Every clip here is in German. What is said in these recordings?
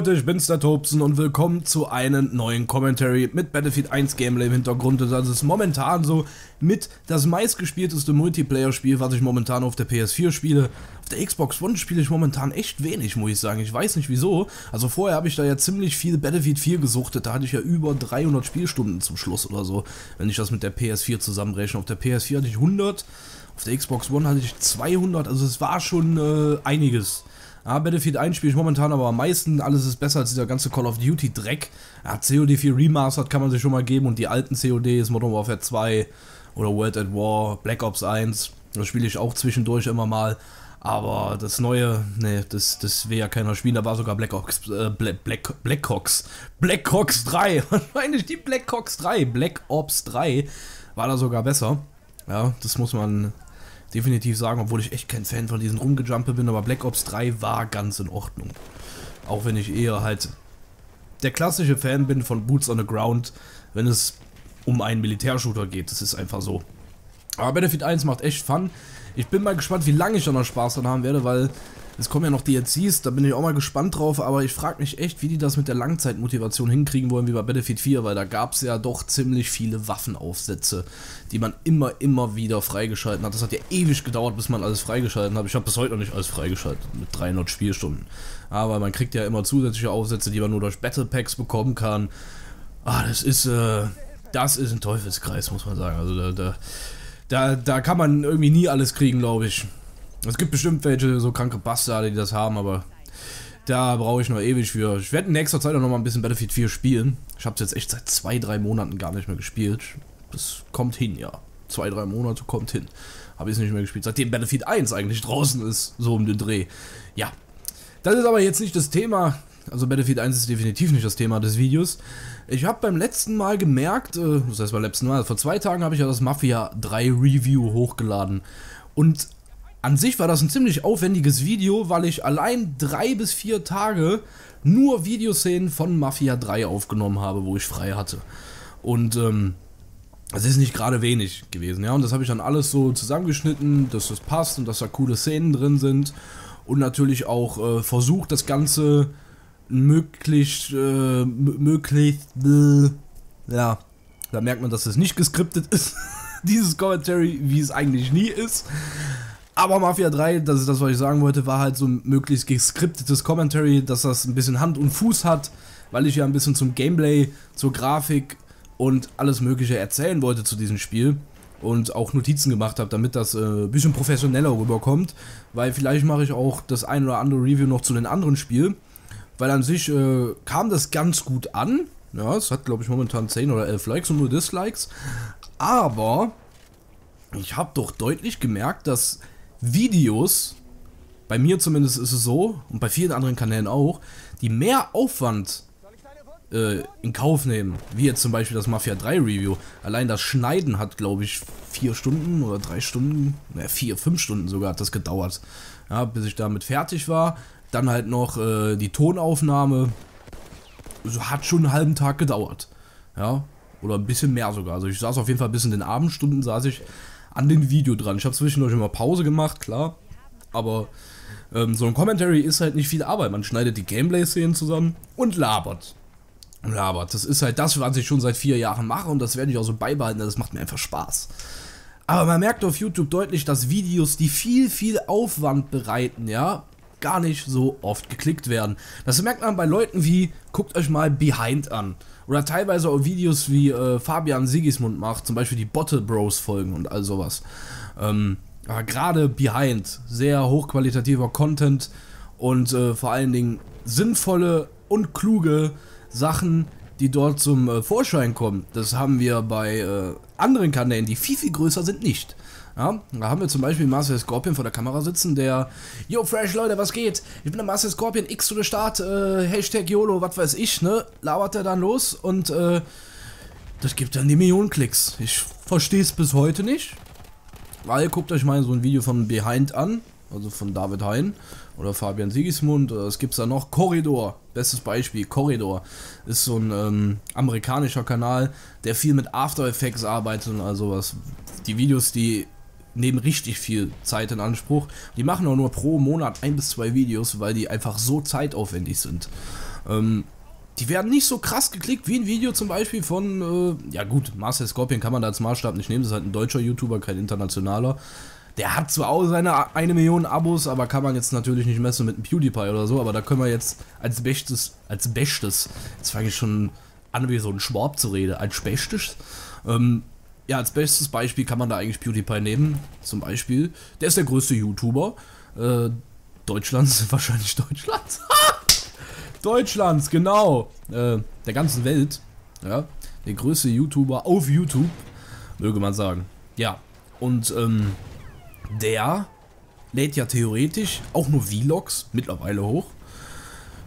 Leute, ich bin's der Tobsen und willkommen zu einem neuen Commentary mit Battlefield 1 Gameplay im Hintergrund. Das ist momentan so mit das meistgespielteste Multiplayer-Spiel, was ich momentan auf der PS4 spiele. Auf der Xbox One spiele ich momentan echt wenig, muss ich sagen. Ich weiß nicht wieso. Also vorher habe ich da ja ziemlich viel Battlefield 4 gesuchtet. Da hatte ich ja über 300 Spielstunden zum Schluss oder so, wenn ich das mit der PS4 zusammenrechne. Auf der PS4 hatte ich 100, auf der Xbox One hatte ich 200. Also es war schon äh, einiges. Ja, Battlefield 1 spiele ich momentan aber am meisten. Alles ist besser als dieser ganze Call of Duty Dreck. Ja, COD 4 Remastered kann man sich schon mal geben und die alten CODs, Modern Warfare 2 oder World at War, Black Ops 1. Das spiele ich auch zwischendurch immer mal. Aber das neue, ne, das, das will ja keiner spielen. Da war sogar Black Ops, äh, Black, Black, Black Ops, Black Ops 3. Wahrscheinlich die Black Ops 3. Black Ops 3 war da sogar besser. Ja, das muss man definitiv sagen, obwohl ich echt kein Fan von diesen Rumgejumpe bin, aber Black Ops 3 war ganz in Ordnung. Auch wenn ich eher halt der klassische Fan bin von Boots on the Ground, wenn es um einen Militärshooter geht. Das ist einfach so. Aber Battlefield 1 macht echt Fun. Ich bin mal gespannt, wie lange ich da noch Spaß dran haben werde, weil es kommen ja noch DLCs, da bin ich auch mal gespannt drauf, aber ich frage mich echt, wie die das mit der Langzeitmotivation hinkriegen wollen, wie bei Battlefield 4, weil da gab es ja doch ziemlich viele Waffenaufsätze, die man immer, immer wieder freigeschalten hat. Das hat ja ewig gedauert, bis man alles freigeschalten hat. Ich habe bis heute noch nicht alles freigeschaltet, mit 300 Spielstunden. Aber man kriegt ja immer zusätzliche Aufsätze, die man nur durch Battle Packs bekommen kann. Ah, das ist, äh, das ist ein Teufelskreis, muss man sagen. Also da, da, da, da kann man irgendwie nie alles kriegen, glaube ich. Es gibt bestimmt welche, so kranke Bastarde, die das haben, aber da brauche ich noch ewig für. Ich werde in nächster Zeit auch noch mal ein bisschen Battlefield 4 spielen. Ich habe es jetzt echt seit zwei, drei Monaten gar nicht mehr gespielt. Das kommt hin, ja. Zwei, drei Monate kommt hin. Habe ich es nicht mehr gespielt. Seitdem Battlefield 1 eigentlich draußen ist, so um den Dreh. Ja. Das ist aber jetzt nicht das Thema. Also Battlefield 1 ist definitiv nicht das Thema des Videos. Ich habe beim letzten Mal gemerkt, äh, das heißt beim letzten Mal, vor zwei Tagen habe ich ja das Mafia 3 Review hochgeladen. Und an sich war das ein ziemlich aufwendiges Video, weil ich allein drei bis vier Tage nur Videoszenen von Mafia 3 aufgenommen habe, wo ich frei hatte. Und ähm, das ist nicht gerade wenig gewesen, ja. Und das habe ich dann alles so zusammengeschnitten, dass das passt und dass da coole Szenen drin sind. Und natürlich auch äh, versucht, das Ganze möglichst, äh, möglichst, äh, ja, da merkt man, dass es nicht geskriptet ist, dieses Commentary, wie es eigentlich nie ist. Aber Mafia 3, das ist das, was ich sagen wollte, war halt so ein möglichst geskriptetes Commentary, dass das ein bisschen Hand und Fuß hat, weil ich ja ein bisschen zum Gameplay, zur Grafik und alles Mögliche erzählen wollte zu diesem Spiel und auch Notizen gemacht habe, damit das äh, ein bisschen professioneller rüberkommt, weil vielleicht mache ich auch das ein oder andere Review noch zu den anderen Spielen, weil an sich äh, kam das ganz gut an, ja, es hat glaube ich momentan 10 oder 11 Likes und nur Dislikes, aber ich habe doch deutlich gemerkt, dass Videos, bei mir zumindest ist es so, und bei vielen anderen Kanälen auch, die mehr Aufwand äh, in Kauf nehmen, wie jetzt zum Beispiel das Mafia 3 Review. Allein das Schneiden hat, glaube ich, vier Stunden oder drei Stunden, naja, vier, fünf Stunden sogar hat das gedauert, ja, bis ich damit fertig war. Dann halt noch äh, die Tonaufnahme, so hat schon einen halben Tag gedauert, ja, oder ein bisschen mehr sogar. Also ich saß auf jeden Fall bis in den Abendstunden, saß ich an dem Video dran. Ich habe zwischendurch immer Pause gemacht, klar. Aber ähm, so ein Commentary ist halt nicht viel Arbeit. Man schneidet die Gameplay-Szenen zusammen und labert. Labert. Das ist halt das, was ich schon seit vier Jahren mache und das werde ich auch so beibehalten. Das macht mir einfach Spaß. Aber man merkt auf YouTube deutlich, dass Videos, die viel, viel Aufwand bereiten, ja, gar nicht so oft geklickt werden. Das merkt man bei Leuten wie, guckt euch mal Behind an. Oder teilweise auch Videos wie äh, Fabian Sigismund macht, zum Beispiel die Bottle Bros Folgen und all sowas. Ähm, aber gerade Behind, sehr hochqualitativer Content und äh, vor allen Dingen sinnvolle und kluge Sachen, die dort zum äh, Vorschein kommen. Das haben wir bei äh, anderen Kanälen, die viel, viel größer sind, nicht. Ja, da haben wir zum Beispiel Marcel Scorpion vor der Kamera sitzen, der, yo, fresh Leute, was geht? Ich bin der Marcel Scorpion, X zu der Start, äh, Hashtag YOLO, was weiß ich, ne? Labert er dann los und, äh, das gibt dann die Millionen Klicks. Ich verstehe es bis heute nicht, weil guckt euch mal so ein Video von Behind an, also von David Hein oder Fabian Sigismund, es gibt da noch, Corridor, bestes Beispiel, Corridor, ist so ein ähm, amerikanischer Kanal, der viel mit After Effects arbeitet und all sowas. Die Videos, die nehmen richtig viel Zeit in Anspruch. Die machen auch nur pro Monat ein bis zwei Videos, weil die einfach so zeitaufwendig sind. Ähm, die werden nicht so krass geklickt wie ein Video zum Beispiel von, äh, ja gut, Marcel Scorpion kann man da als Maßstab nicht nehmen, das ist halt ein deutscher YouTuber, kein internationaler. Der hat zwar auch seine eine Million Abos, aber kann man jetzt natürlich nicht messen mit einem PewDiePie oder so, aber da können wir jetzt als Bestes, als Bestes, jetzt fange ich schon an wie so ein Schwab zu reden, als Bestes, ähm, ja, als bestes Beispiel kann man da eigentlich PewDiePie nehmen, zum Beispiel. Der ist der größte YouTuber, äh, Deutschlands, wahrscheinlich Deutschlands. Deutschlands, genau. Äh, der ganzen Welt. Ja. Der größte YouTuber auf YouTube, möge man sagen. Ja. Und ähm, der lädt ja theoretisch auch nur Vlogs mittlerweile hoch.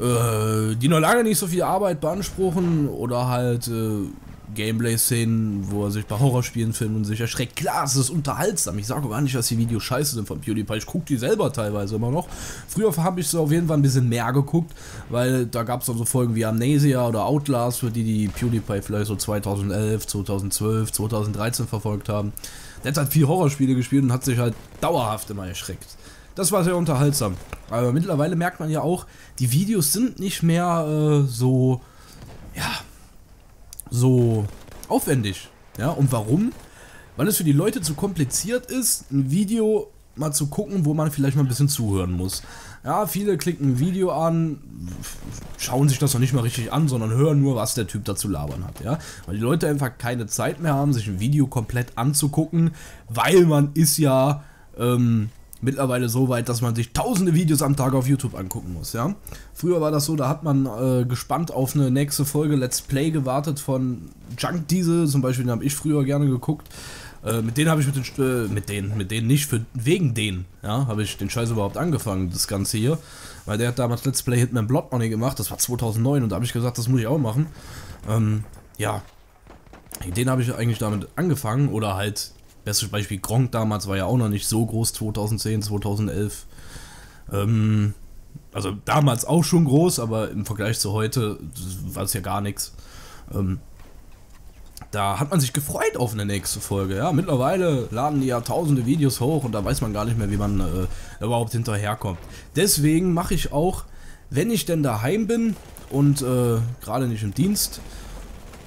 Äh, die noch lange nicht so viel Arbeit beanspruchen oder halt äh, Gameplay-Szenen, wo er sich bei Horrorspielen filmt und sich erschreckt. Klar, es ist unterhaltsam. Ich sage gar nicht, dass die Videos scheiße sind von PewDiePie. Ich gucke die selber teilweise immer noch. Früher habe ich so auf jeden Fall ein bisschen mehr geguckt, weil da gab es dann so Folgen wie Amnesia oder Outlast, für die die PewDiePie vielleicht so 2011, 2012, 2013 verfolgt haben. Der hat halt viel Horrorspiele gespielt und hat sich halt dauerhaft immer erschreckt. Das war sehr unterhaltsam. Aber mittlerweile merkt man ja auch, die Videos sind nicht mehr äh, so, so aufwendig. Ja, und warum? Weil es für die Leute zu kompliziert ist, ein Video mal zu gucken, wo man vielleicht mal ein bisschen zuhören muss. Ja, viele klicken ein Video an, schauen sich das noch nicht mal richtig an, sondern hören nur, was der Typ dazu labern hat, ja. Weil die Leute einfach keine Zeit mehr haben, sich ein Video komplett anzugucken, weil man ist ja ähm, mittlerweile so weit, dass man sich tausende Videos am Tag auf YouTube angucken muss, ja. Früher war das so, da hat man äh, gespannt auf eine nächste Folge Let's Play gewartet von Junk Diesel, zum Beispiel, den habe ich früher gerne geguckt. Äh, mit denen habe ich mit den, äh, mit denen, mit denen nicht, für, wegen denen, ja, habe ich den Scheiß überhaupt angefangen, das Ganze hier. Weil der hat damals Let's Play Hitman Blood Money gemacht, das war 2009 und da habe ich gesagt, das muss ich auch machen. Ähm, ja, den habe ich eigentlich damit angefangen oder halt Bestes Beispiel Gronk damals war ja auch noch nicht so groß, 2010, 2011. Ähm, also damals auch schon groß, aber im Vergleich zu heute war es ja gar nichts. Ähm, da hat man sich gefreut auf eine nächste Folge. Ja, mittlerweile laden die ja tausende Videos hoch und da weiß man gar nicht mehr, wie man äh, überhaupt hinterherkommt. Deswegen mache ich auch, wenn ich denn daheim bin und äh, gerade nicht im Dienst,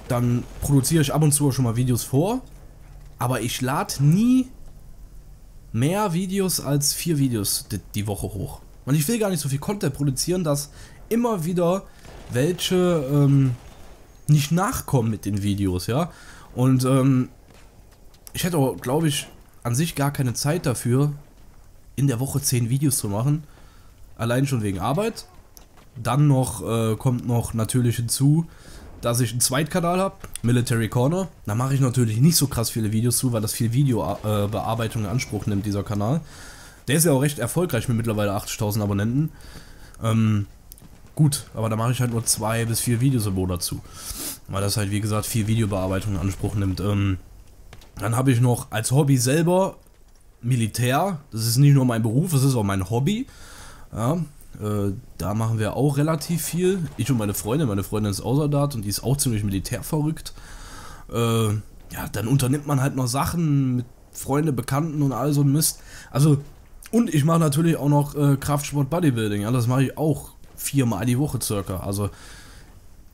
dann produziere ich ab und zu schon mal Videos vor aber ich lade nie mehr Videos als vier Videos die, die, Woche hoch. Und ich will gar nicht so viel Content produzieren, dass immer wieder welche ähm, nicht nachkommen mit den Videos, ja. Und ähm, ich hätte auch, glaube ich, an sich gar keine Zeit dafür, in der Woche zehn Videos zu machen. Allein schon wegen Arbeit. Dann noch äh, kommt noch natürlich hinzu, dass ich einen Zweitkanal habe, Military Corner. Da mache ich natürlich nicht so krass viele Videos zu, weil das viel Videobearbeitung in Anspruch nimmt, dieser Kanal. Der ist ja auch recht erfolgreich mit mittlerweile 80.000 Abonnenten. Ähm, gut, aber da mache ich halt nur zwei bis vier Videos im Monat zu. Weil das halt, wie gesagt, viel Videobearbeitung in Anspruch nimmt. Ähm, dann habe ich noch als Hobby selber Militär. Das ist nicht nur mein Beruf, das ist auch mein Hobby. Ja, äh, da machen wir auch relativ viel. Ich und meine Freundin. Meine Freundin ist auch Soldat und die ist auch ziemlich militärverrückt. Äh, ja, dann unternimmt man halt noch Sachen mit Freunden, Bekannten und all so ein Mist. Also, und ich mache natürlich auch noch äh, Kraftsport Bodybuilding. Ja, das mache ich auch viermal die Woche circa. Also,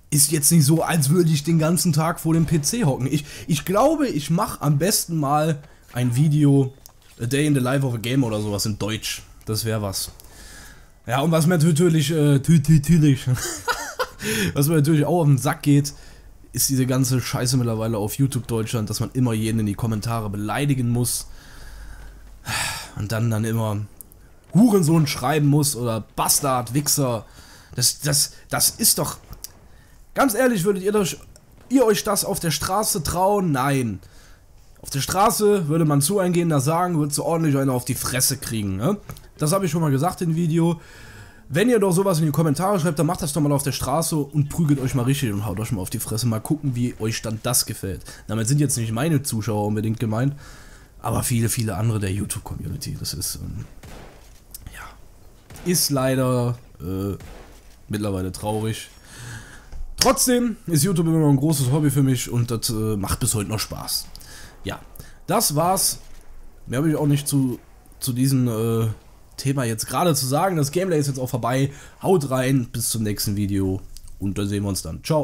ist jetzt nicht so, als würde ich den ganzen Tag vor dem PC hocken. Ich, ich glaube, ich mache am besten mal ein Video, A Day in the Life of a Game oder sowas in Deutsch. Das wäre was. Ja, und was mir natürlich, äh, natürlich, was mir natürlich auch auf den Sack geht, ist diese ganze Scheiße mittlerweile auf YouTube Deutschland, dass man immer jeden in die Kommentare beleidigen muss und dann dann immer Hurensohn schreiben muss oder Bastard, Wichser. Das, das, das ist doch. Ganz ehrlich, würdet ihr, das, ihr euch das auf der Straße trauen? Nein. Auf der Straße würde man zu eingehender sagen, würdest du ordentlich eine auf die Fresse kriegen. Ne? Das habe ich schon mal gesagt im Video. Wenn ihr doch sowas in die Kommentare schreibt, dann macht das doch mal auf der Straße und prügelt euch mal richtig und haut euch mal auf die Fresse. Mal gucken, wie euch dann das gefällt. Damit sind jetzt nicht meine Zuschauer unbedingt gemeint, aber viele, viele andere der YouTube-Community. Das ist, ähm, ja, ist leider äh, mittlerweile traurig. Trotzdem ist YouTube immer noch ein großes Hobby für mich und das äh, macht bis heute noch Spaß. Ja, das war's. Mehr habe ich auch nicht zu, zu diesen äh, Thema jetzt gerade zu sagen. Das Gameplay ist jetzt auch vorbei. Haut rein, bis zum nächsten Video. und da sehen wir uns dann. Ciao.